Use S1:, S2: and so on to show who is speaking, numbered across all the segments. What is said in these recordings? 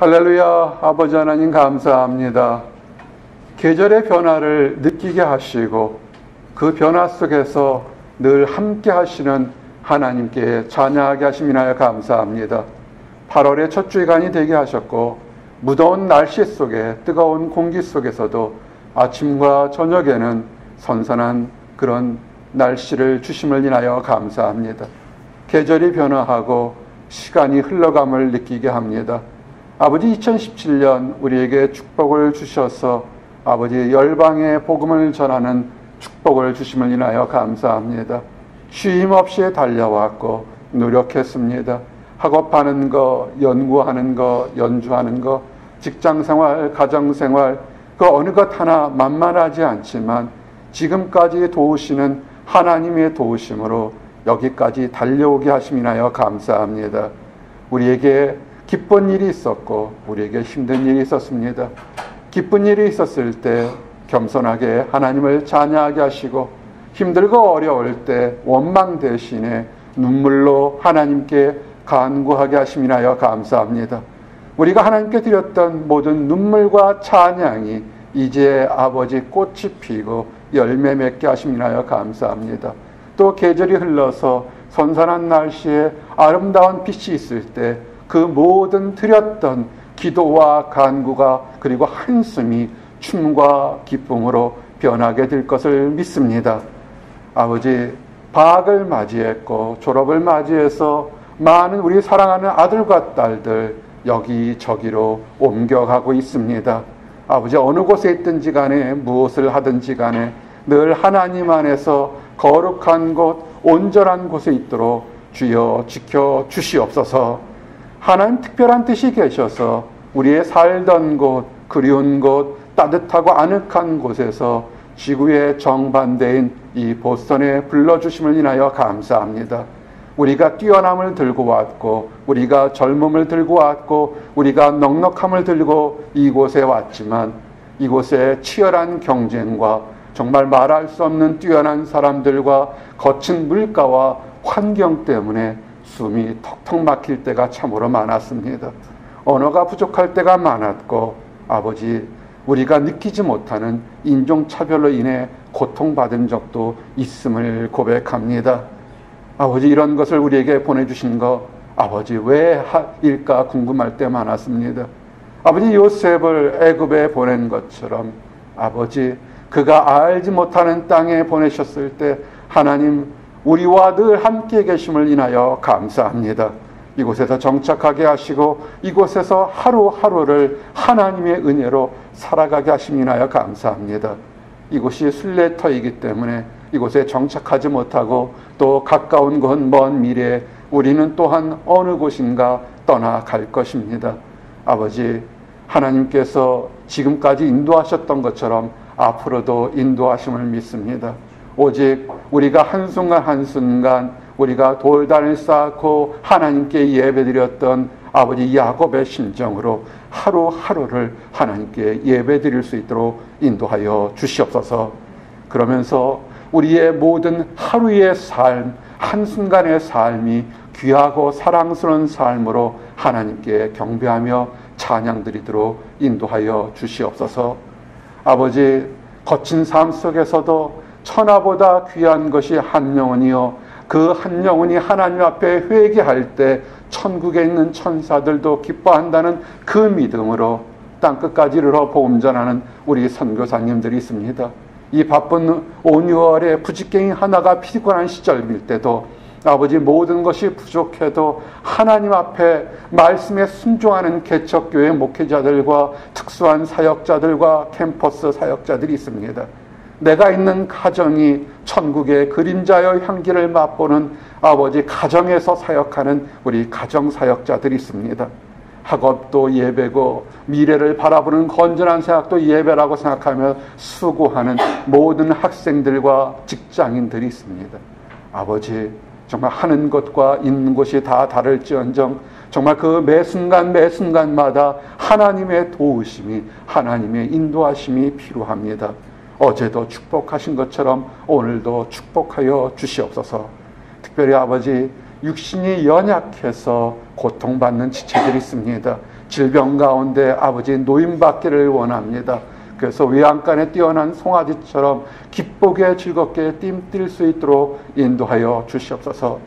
S1: 할렐루야, 아버지 하나님 감사합니다. 계절의 변화를 느끼게 하시고 그 변화 속에서 늘 함께 하시는 하나님께 찬양하게 하심이나여 감사합니다. 8월의 첫 주간이 되게 하셨고 무더운 날씨 속에 뜨거운 공기 속에서도 아침과 저녁에는 선선한 그런 날씨를 주심을 인하여 감사합니다. 계절이 변화하고 시간이 흘러감을 느끼게 합니다. 아버지 2017년 우리에게 축복을 주셔서 아버지 열방의 복음을 전하는 축복을 주심을 인하여 감사합니다. 쉼 없이 달려왔고 노력했습니다. 학업하는 거, 연구하는 거, 연주하는 거, 직장 생활, 가정 생활, 그 어느 것 하나 만만하지 않지만 지금까지 도우시는 하나님의 도우심으로 여기까지 달려오게 하심이나여 감사합니다. 우리에게 기쁜 일이 있었고 우리에게 힘든 일이 있었습니다. 기쁜 일이 있었을 때 겸손하게 하나님을 찬양하게 하시고 힘들고 어려울 때 원망 대신에 눈물로 하나님께 간구하게 하심이나여 감사합니다. 우리가 하나님께 드렸던 모든 눈물과 찬양이 이제 아버지 꽃이 피고 열매 맺게 하심이나여 감사합니다. 또 계절이 흘러서 선선한 날씨에 아름다운 빛이 있을 때 그 모든 드렸던 기도와 간구가 그리고 한숨이 춤과 기쁨으로 변하게 될 것을 믿습니다. 아버지 방학을 맞이했고 졸업을 맞이해서 많은 우리 사랑하는 아들과 딸들 여기 저기로 옮겨가고 있습니다. 아버지 어느 곳에 있든지 간에 무엇을 하든지 간에 늘 하나님 안에서 거룩한 곳, 온전한 곳에 있도록 주여 지켜 주시옵소서. 하나님 특별한 뜻이 계셔서 우리의 살던 곳, 그리운 곳, 따뜻하고 아늑한 곳에서 지구의 정반대인 이 보스턴에 불러주심을 인하여 감사합니다. 우리가 뛰어남을 들고 왔고, 우리가 젊음을 들고 왔고, 우리가 넉넉함을 들고 이곳에 왔지만, 이곳에 치열한 경쟁과 정말 말할 수 없는 뛰어난 사람들과 거친 물가와 환경 때문에 숨이 턱턱 막힐 때가 참으로 많았습니다. 언어가 부족할 때가 많았고, 아버지, 우리가 느끼지 못하는 인종차별로 인해 고통받은 적도 있음을 고백합니다. 아버지, 이런 것을 우리에게 보내주신 거, 아버지, 왜 일까 궁금할 때 많았습니다. 아버지, 요셉을 애굽에 보낸 것처럼, 아버지, 그가 알지 못하는 땅에 보내셨을 때, 하나님, 우리와 늘 함께 계심을 인하여 감사합니다. 이곳에서 정착하게 하시고 이곳에서 하루하루를 하나님의 은혜로 살아가게 하심 인하여 감사합니다. 이곳이 순례터이기 때문에 이곳에 정착하지 못하고 또 가까운 곳 먼 미래에 우리는 또한 어느 곳인가 떠나갈 것입니다. 아버지 하나님께서 지금까지 인도하셨던 것처럼 앞으로도 인도하심을 믿습니다. 오직 우리가 한순간 한순간 우리가 돌단을 쌓고 하나님께 예배드렸던 아버지 야곱의 심정으로 하루하루를 하나님께 예배드릴 수 있도록 인도하여 주시옵소서. 그러면서 우리의 모든 하루의 삶, 한순간의 삶이 귀하고 사랑스러운 삶으로 하나님께 경배하며 찬양드리도록 인도하여 주시옵소서. 아버지, 거친 삶 속에서도 천하보다 귀한 것이 한 영혼이요. 그 한 영혼이 하나님 앞에 회개할 때 천국에 있는 천사들도 기뻐한다는 그 믿음으로 땅 끝까지 이르러 복음 전하는 우리 선교사님들이 있습니다. 이 바쁜 온 6월에 부직갱이 하나가 피곤한 시절일 때도 아버지 모든 것이 부족해도 하나님 앞에 말씀에 순종하는 개척교회 목회자들과 특수한 사역자들과 캠퍼스 사역자들이 있습니다. 내가 있는 가정이 천국의 그림자의 향기를 맛보는 아버지 가정에서 사역하는 우리 가정 사역자들이 있습니다. 학업도 예배고 미래를 바라보는 건전한 생각도 예배라고 생각하며 수고하는 모든 학생들과 직장인들이 있습니다. 아버지 정말 하는 것과 있는 곳이 다 다를지언정 정말 그 매 순간 매 순간마다 하나님의 도우심이 하나님의 인도하심이 필요합니다. 어제도 축복하신 것처럼 오늘도 축복하여 주시옵소서. 특별히 아버지 육신이 연약해서 고통받는 지체들이 있습니다. 질병 가운데 아버지 노임받기를 원합니다. 그래서 외양간에 뛰어난 송아지처럼 기쁘게 즐겁게 뜀뛸 수 있도록 인도하여 주시옵소서.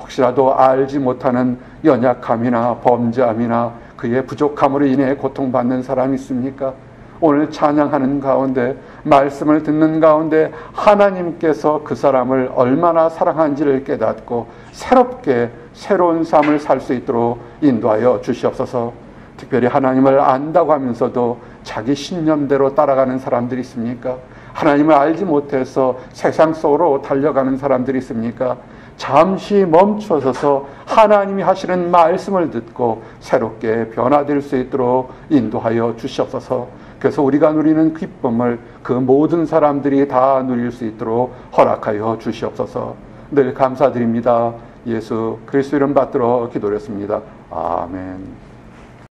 S1: 혹시라도 알지 못하는 연약함이나 범죄함이나 그의 부족함으로 인해 고통받는 사람이 있습니까? 오늘 찬양하는 가운데 말씀을 듣는 가운데 하나님께서 그 사람을 얼마나 사랑한지를 깨닫고 새롭게 새로운 삶을 살 수 있도록 인도하여 주시옵소서. 특별히 하나님을 안다고 하면서도 자기 신념대로 따라가는 사람들이 있습니까? 하나님을 알지 못해서 세상 속으로 달려가는 사람들이 있습니까? 잠시 멈춰서서 하나님이 하시는 말씀을 듣고 새롭게 변화될 수 있도록 인도하여 주시옵소서. 그래서 우리가 누리는 기쁨을 그 모든 사람들이 다 누릴 수 있도록 허락하여 주시옵소서. 늘 감사드립니다. 예수 그리스도 이름 받들어 기도했습니다. 아멘.